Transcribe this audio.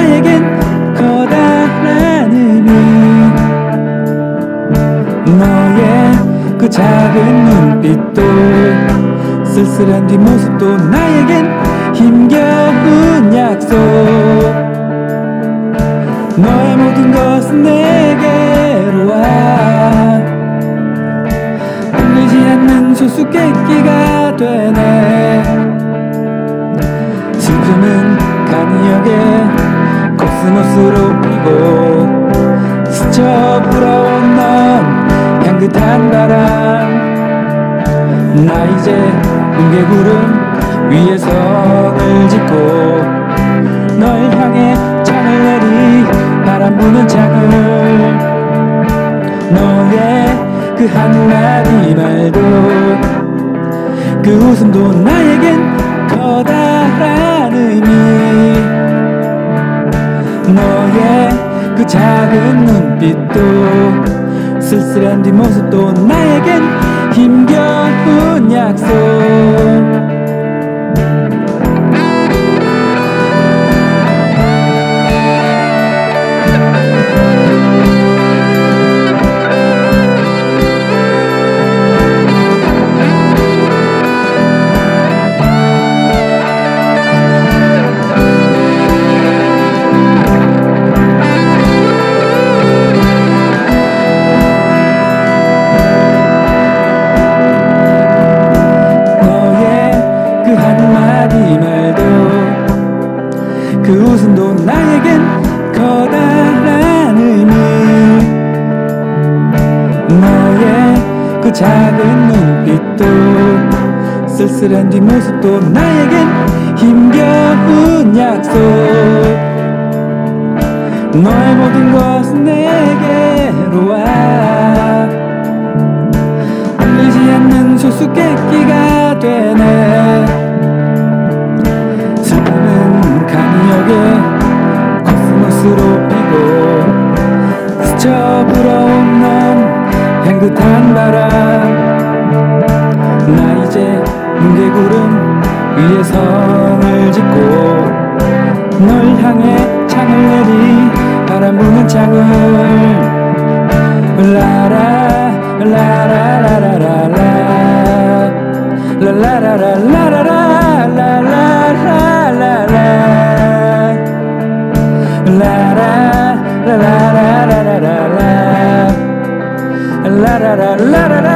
나에겐 커다란 의미. 너의 그 작은 눈빛도 쓸쓸한 뒷모습도 나에겐 힘겨운 약속. 너의 모든 것은 내게로 와. 울리지 않는 수수께끼가 되네. 지금은 간이역에 스스로 이고 스쳐 불어온 넌 향긋한 바람. 나 이제 은개구름 위에 성을 짓고 널 향해 창을 내리 바람 부는 창을. 너의 그 한마디 말도 그 웃음도 나에겐 커다란 의미. 너의 그 작은 눈빛도 쓸쓸한 뒷모습도 나에겐 힘겨운 약속? 작은 눈빛도 쓸쓸한 뒷모습도 나에겐 힘겨운 약속. 너의 모든 것은 내게로 와. 안리지 않는 소수께끼가 되네. 사랑은 강력에 코스모스로 피고 스쳐 불어온 듯한 바람. 나 이제 무게구름 위에 성을 짓고 널 향해 창을 내리 바람 부는 창을. 라라 라라라라라라 라라라라라라라라라라 la la la la